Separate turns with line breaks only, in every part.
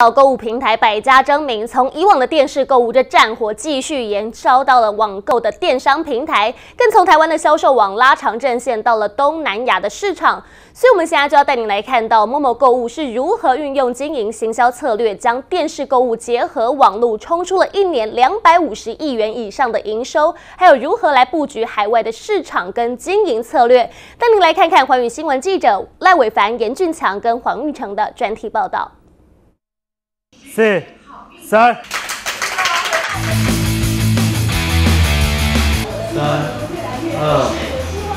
到购物平台百家争鸣，从以往的电视购物这战火继续延烧到了网购的电商平台，更从台湾的销售网拉长阵线到了东南亚的市场。所以，我们现在就要带您来看到某某购物是如何运用经营行销策略，将电视购物结合网络，冲出了一年两百五十亿元以上的营收，还有如何来布局海外的市场跟经营策略。带您来看看环宇新闻记者赖伟凡、严俊强跟黄玉成的专题报道。
四、三、三、二、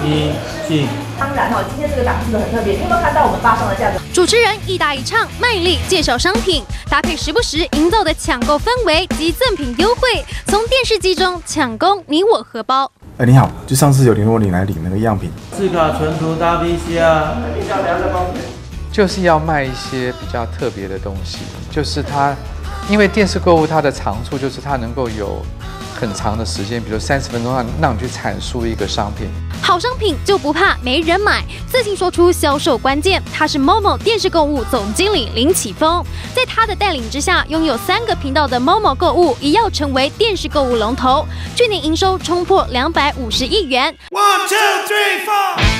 一，进。
当然哈，今天这个档次很特别，你有没有看到我们发上的价格？
主持人一答一唱，卖力介绍商品，搭配时不时营造的抢购氛围及赠品优惠，从电视机中抢攻你我荷包。
哎，你好，就上次有联络你来领那个样品，
字卡存图搭 PC 啊。
就是要卖一些比较特别的东西，就是它，因为电视购物它的长处就是它能够有很长的时间，比如三十分钟让让你去阐述一个商品。
好商品就不怕没人买，自信说出销售关键。他是 Momo 电视购物总经理林启峰，在他的带领之下，拥有三个频道的 Momo 购物也要成为电视购物龙头，去年营收冲破两百五十亿元。One two three four。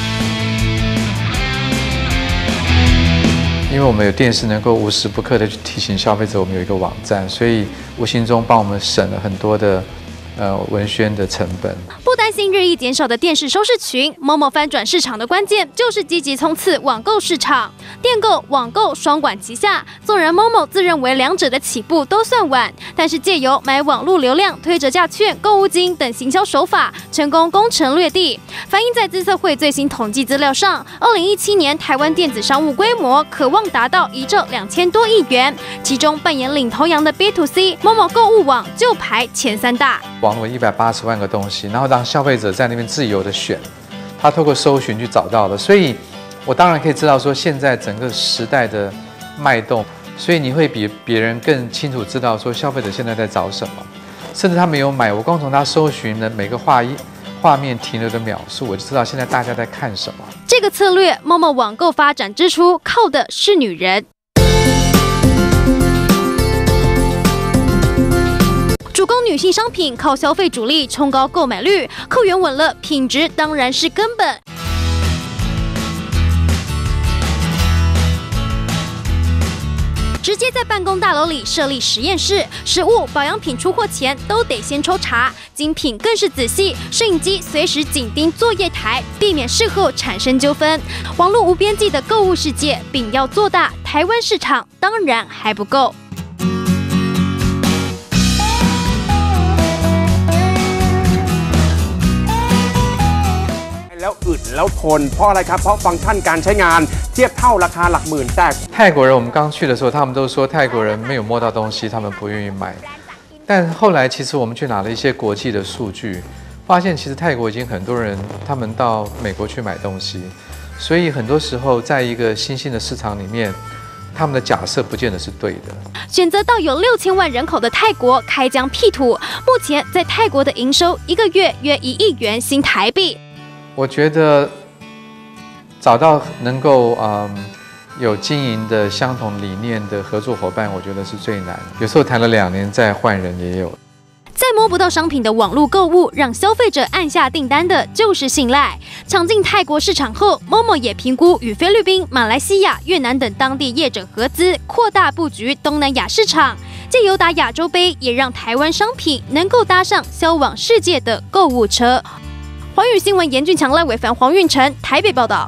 为我们有电视，能够无时不刻的去提醒消费者，我们有一个网站，所以无形中帮我们省了很多的。呃，文宣的成本
不担心日益减少的电视收视群。某某翻转市场的关键就是积极冲刺网购市场，电购、网购双管齐下。纵然某某自认为两者的起步都算晚，但是借由买网络流量、推折价券、购物金等行销手法，成功攻城略地。反映在资策会最新统计资料上，二零一七年台湾电子商务规模可望达到一兆两千多亿元，其中扮演领头羊的 B to C 某某购物网就排前三大。
网络一百八十万个东西，然后让消费者在那边自由的选，他透过搜寻去找到的，所以我当然可以知道说现在整个时代的脉动，所以你会比别人更清楚知道说消费者现在在找什么，甚至他没有买，我光从他搜寻的每个画一画面停留的秒数，我就知道现在大家在看什么。
这个策略，某某网购发展之初靠的是女人。主攻女性商品，靠消费主力冲高购买率，客源稳了，品质当然是根本。直接在办公大楼里设立实验室，食物、保养品出货前都得先抽查，精品更是仔细，摄影机随时紧盯作业台，避免事后产生纠纷。网络无边际的购物世界，饼要做大，台湾市场当然还不够。
แล้วอึดแล้วทนเพราะอะไรครับเพราะฟังก์ชันการใช้งานเทียบเท่าราคาหลักหมื่นแต่
泰国人我们刚去的时候，他们都说泰国人没有摸到东西，他们不愿意买。但后来其实我们去拿了一些国际的数据，发现其实泰国已经很多人他们到美国去买东西，所以很多时候在一个新兴的市场里面，他们的假设不见得是对的。
选择到有六千万人口的泰国开疆辟土，目前在泰国的营收一个月约一亿元新台币。
我觉得找到能够嗯有经营的相同理念的合作伙伴，我觉得是最难。有时候谈了两年再换人也有。
在摸不到商品的网络购物，让消费者按下订单的就是信赖。抢进泰国市场后，Momo 也评估与菲律宾、马来西亚、越南等当地业者合资，扩大布局东南亚市场。借由打亚洲杯，也让台湾商品能够搭上销往世界的购物车。环宇新闻严俊强、赖伟凡、黄运成台北报道。